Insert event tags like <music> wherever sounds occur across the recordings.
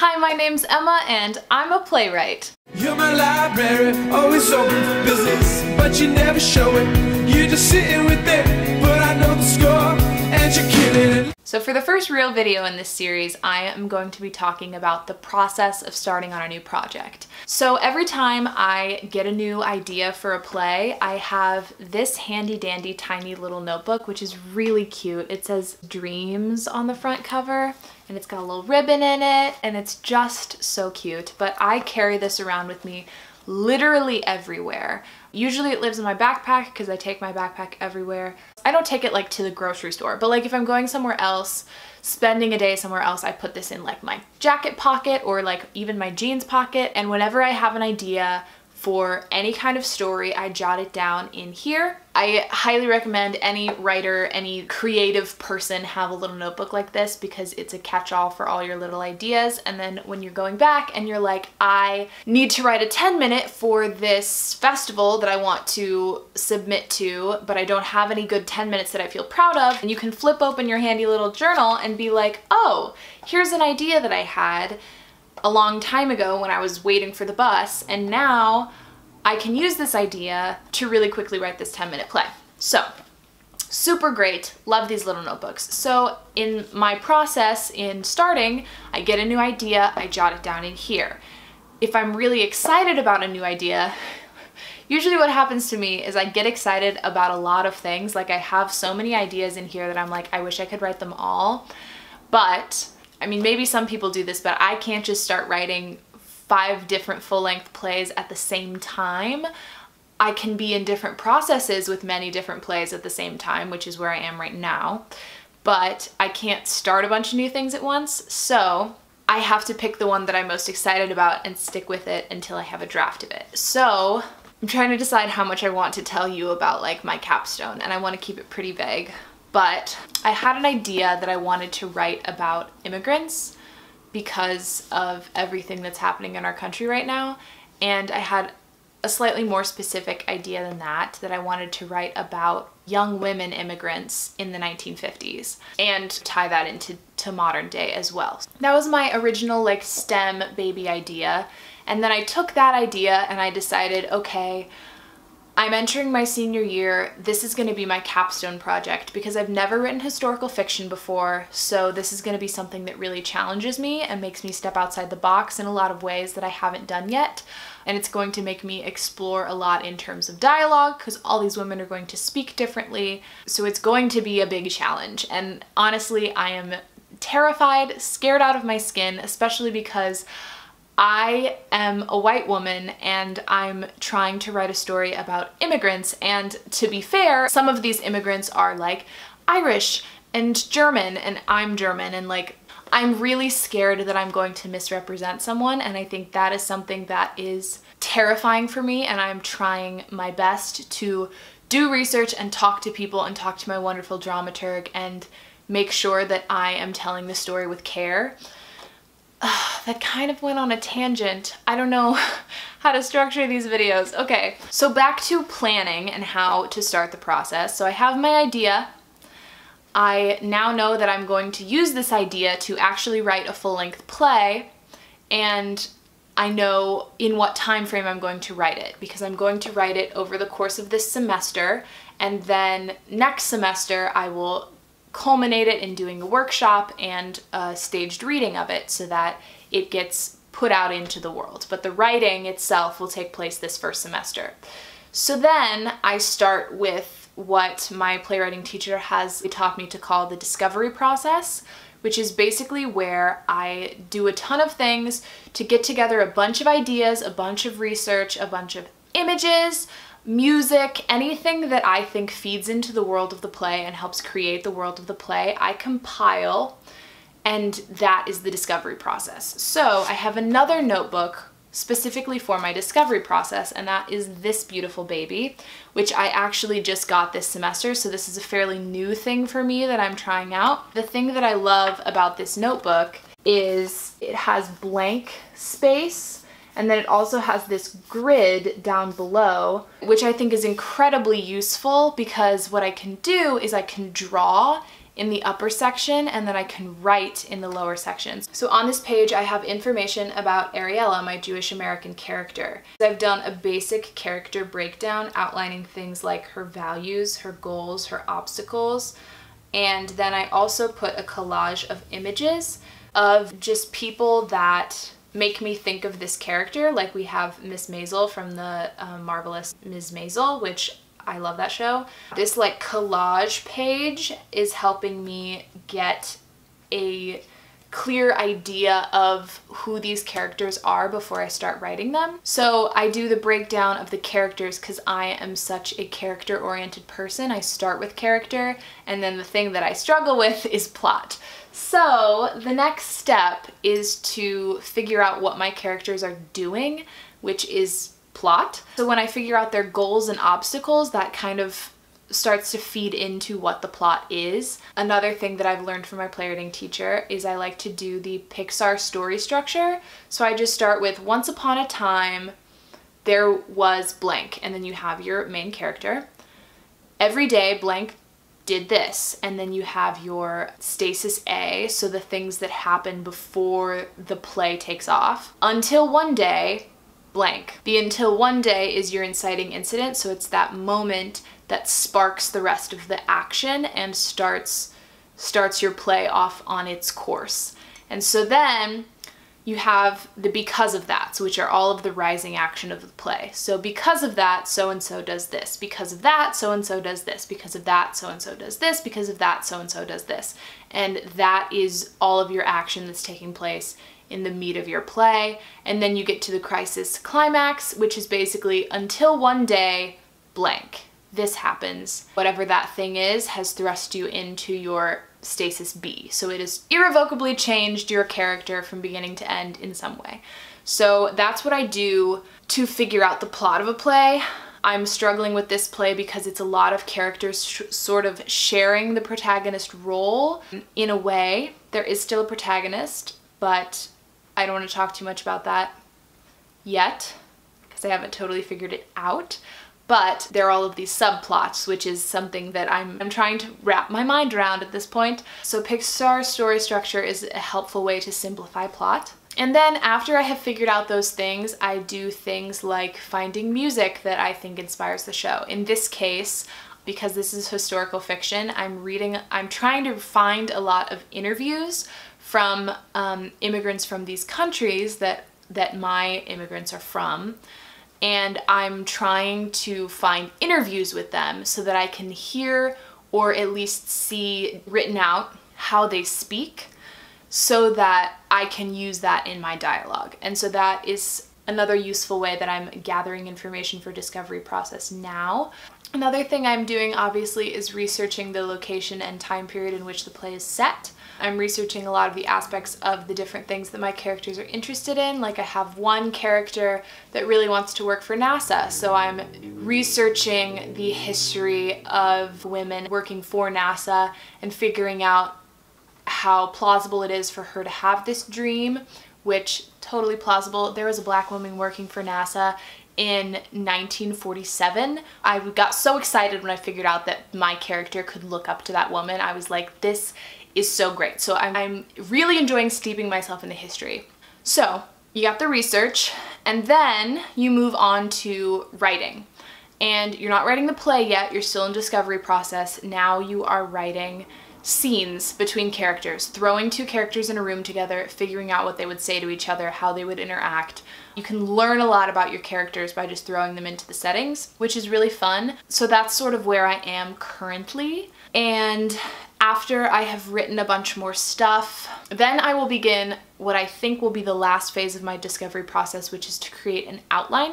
Hi, my name's Emma and I'm a playwright. You're my library, always open for business, but you never show it. You're just sitting with it, but I know the score, So for the first real video in this series, I am going to be talking about the process of starting on a new project. So every time I get a new idea for a play, I have this handy dandy tiny little notebook, which is really cute. It says dreams on the front cover and it's got a little ribbon in it and it's just so cute. But I carry this around with me literally everywhere. Usually it lives in my backpack because I take my backpack everywhere. I don't take it like to the grocery store, but like if I'm going somewhere else, spending a day somewhere else, I put this in like my jacket pocket or like even my jeans pocket. And whenever I have an idea for any kind of story, I jot it down in here. I highly recommend any writer, any creative person have a little notebook like this because it's a catch-all for all your little ideas. And then when you're going back and you're like, I need to write a 10 minute for this festival that I want to submit to, but I don't have any good 10 minutes that I feel proud of, and you can flip open your handy little journal and be like, oh, here's an idea that I had a long time ago when I was waiting for the bus, and now I can use this idea to really quickly write this 10 minute play. So, super great, love these little notebooks. So in my process in starting, I get a new idea, I jot it down in here. If I'm really excited about a new idea, <laughs> usually what happens to me is I get excited about a lot of things. Like I have so many ideas in here that I'm like, I wish I could write them all. But I mean, maybe some people do this, but I can't just start writing five different full-length plays at the same time. I can be in different processes with many different plays at the same time, which is where I am right now, but I can't start a bunch of new things at once, so I have to pick the one that I'm most excited about and stick with it until I have a draft of it. So I'm trying to decide how much I want to tell you about like my capstone and I want to keep it pretty vague but I had an idea that I wanted to write about immigrants because of everything that's happening in our country right now. And I had a slightly more specific idea than that, that I wanted to write about young women immigrants in the 1950s and tie that into to modern day as well. That was my original like STEM baby idea. And then I took that idea and I decided, okay, I'm entering my senior year. This is going to be my capstone project because I've never written historical fiction before, so this is going to be something that really challenges me and makes me step outside the box in a lot of ways that I haven't done yet. And it's going to make me explore a lot in terms of dialogue because all these women are going to speak differently. So it's going to be a big challenge. And honestly, I am terrified, scared out of my skin, especially because I am a white woman and I'm trying to write a story about immigrants. And to be fair, some of these immigrants are like Irish and German and I'm German. And like I'm really scared that I'm going to misrepresent someone. And I think that is something that is terrifying for me. And I'm trying my best to do research and talk to people and talk to my wonderful dramaturg and make sure that I am telling the story with care. Uh, <sighs> that kind of went on a tangent. I don't know <laughs> how to structure these videos. Okay, so back to planning and how to start the process. So I have my idea. I now know that I'm going to use this idea to actually write a full-length play and I know in what time frame I'm going to write it because I'm going to write it over the course of this semester and then next semester I will culminate it in doing a workshop and a staged reading of it so that it gets put out into the world. But the writing itself will take place this first semester. So then I start with what my playwriting teacher has taught me to call the discovery process, which is basically where I do a ton of things to get together a bunch of ideas, a bunch of research, a bunch of images, music, anything that I think feeds into the world of the play and helps create the world of the play, I compile and that is the discovery process. So I have another notebook specifically for my discovery process and that is this beautiful baby which I actually just got this semester so this is a fairly new thing for me that I'm trying out. The thing that I love about this notebook is it has blank space and then it also has this grid down below, which I think is incredibly useful because what I can do is I can draw in the upper section and then I can write in the lower sections. So on this page I have information about Ariella, my Jewish American character. I've done a basic character breakdown outlining things like her values, her goals, her obstacles, and then I also put a collage of images of just people that make me think of this character. Like we have Miss Maisel from the uh, Marvelous Ms. Maisel, which I love that show. This like collage page is helping me get a clear idea of who these characters are before I start writing them. So I do the breakdown of the characters because I am such a character oriented person. I start with character and then the thing that I struggle with is plot. So the next step is to figure out what my characters are doing, which is plot. So when I figure out their goals and obstacles, that kind of starts to feed into what the plot is. Another thing that I've learned from my playwriting teacher is I like to do the Pixar story structure. So I just start with once upon a time there was blank and then you have your main character. Every day blank did this and then you have your stasis A, so the things that happen before the play takes off. Until one day blank. The until one day is your inciting incident, so it's that moment that sparks the rest of the action and starts starts your play off on its course. And so then you have the because of that, which are all of the rising action of the play. So because of that, so-and-so does this. Because of that, so-and-so does this. Because of that, so-and-so does this. Because of that, so-and-so does this. And that is all of your action that's taking place in the meat of your play. And then you get to the crisis climax, which is basically until one day, blank. This happens. Whatever that thing is has thrust you into your stasis B. So it has irrevocably changed your character from beginning to end in some way. So that's what I do to figure out the plot of a play. I'm struggling with this play because it's a lot of characters sort of sharing the protagonist role in a way. There is still a protagonist, but I don't want to talk too much about that yet because I haven't totally figured it out. But there are all of these subplots, which is something that I'm, I'm trying to wrap my mind around at this point. So Pixar story structure is a helpful way to simplify plot. And then after I have figured out those things, I do things like finding music that I think inspires the show. In this case, because this is historical fiction, I'm reading, I'm trying to find a lot of interviews from um, immigrants from these countries that that my immigrants are from and I'm trying to find interviews with them so that I can hear or at least see written out how they speak so that I can use that in my dialogue. And so that is another useful way that I'm gathering information for discovery process now. Another thing I'm doing obviously is researching the location and time period in which the play is set. I'm researching a lot of the aspects of the different things that my characters are interested in. Like I have one character that really wants to work for NASA, so I'm researching the history of women working for NASA and figuring out how plausible it is for her to have this dream, which totally plausible. There was a black woman working for NASA in 1947. I got so excited when I figured out that my character could look up to that woman. I was like, this is so great. So I'm, I'm really enjoying steeping myself in the history. So you got the research and then you move on to writing. And you're not writing the play yet, you're still in discovery process. Now you are writing scenes between characters, throwing two characters in a room together, figuring out what they would say to each other, how they would interact. You can learn a lot about your characters by just throwing them into the settings, which is really fun. So that's sort of where I am currently. And after I have written a bunch more stuff, then I will begin what I think will be the last phase of my discovery process, which is to create an outline,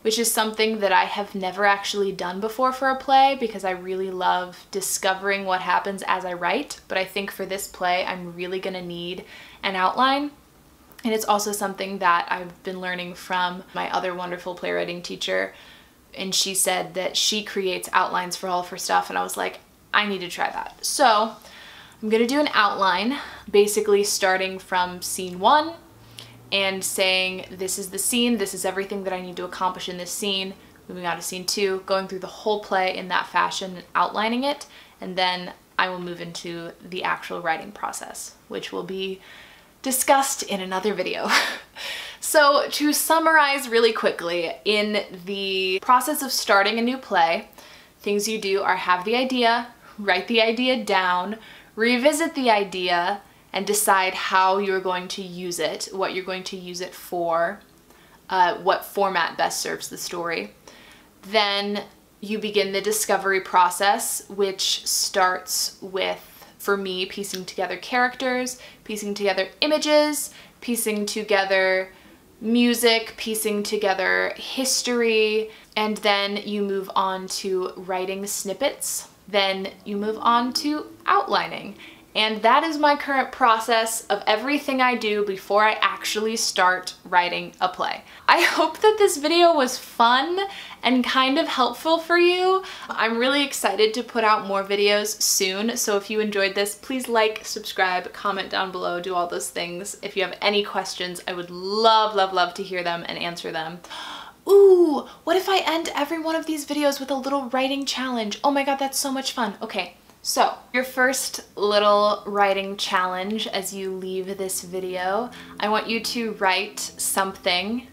which is something that I have never actually done before for a play because I really love discovering what happens as I write. But I think for this play, I'm really gonna need an outline. And it's also something that I've been learning from my other wonderful playwriting teacher. And she said that she creates outlines for all of her stuff. And I was like, I need to try that. So I'm gonna do an outline, basically starting from scene one and saying this is the scene, this is everything that I need to accomplish in this scene, moving on to scene two, going through the whole play in that fashion outlining it, and then I will move into the actual writing process, which will be discussed in another video. <laughs> so to summarize really quickly, in the process of starting a new play, things you do are have the idea, write the idea down, revisit the idea, and decide how you're going to use it, what you're going to use it for, uh, what format best serves the story. Then you begin the discovery process, which starts with, for me, piecing together characters, piecing together images, piecing together music, piecing together history, and then you move on to writing snippets. Then you move on to outlining. And that is my current process of everything I do before I actually start writing a play. I hope that this video was fun and kind of helpful for you. I'm really excited to put out more videos soon, so if you enjoyed this, please like, subscribe, comment down below, do all those things. If you have any questions, I would love, love, love to hear them and answer them. Ooh, what if I end every one of these videos with a little writing challenge? Oh my god, that's so much fun. Okay, so, your first little writing challenge as you leave this video, I want you to write something.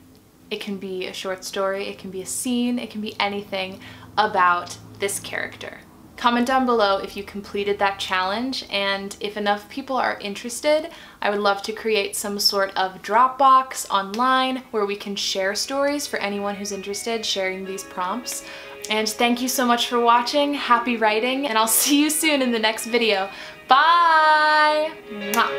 It can be a short story, it can be a scene, it can be anything about this character. Comment down below if you completed that challenge and if enough people are interested, I would love to create some sort of Dropbox online where we can share stories for anyone who's interested sharing these prompts. And thank you so much for watching, happy writing, and I'll <laughs> see you soon in the next video. Bye! Mwah.